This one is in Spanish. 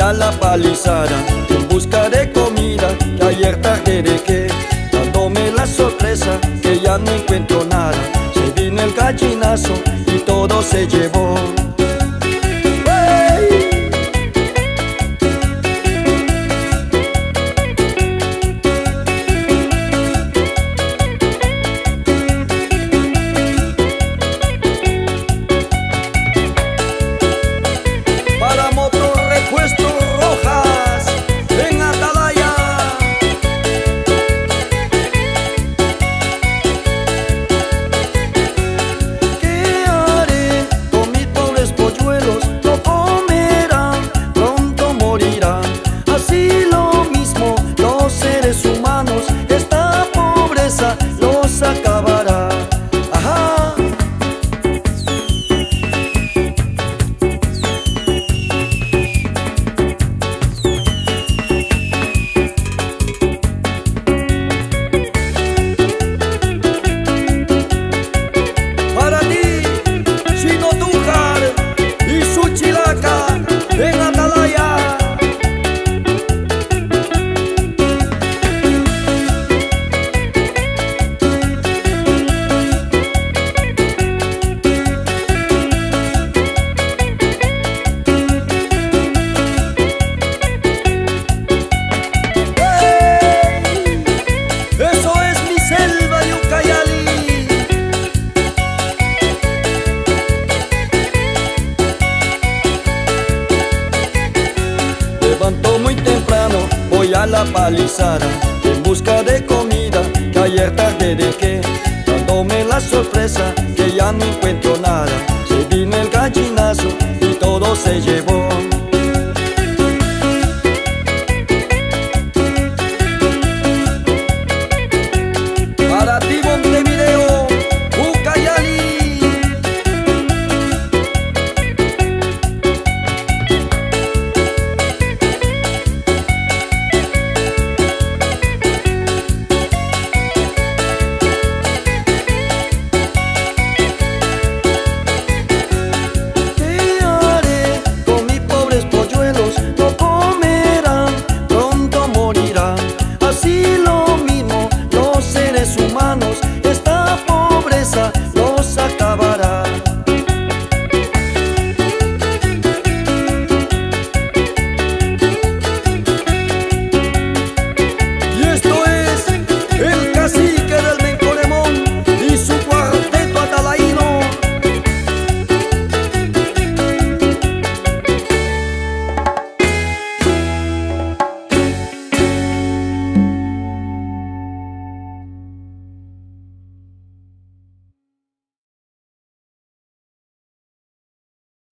a la palizada en busca de comida que ayer tarde dejé dándome la sorpresa que ya no encuentro nada. Se vino el gallinazo y todo se llevó la palizada en busca de comida que ayer tarde dejé dándome la sorpresa que ya no encuentro nada. Se vino el gallinazo y todo se llevó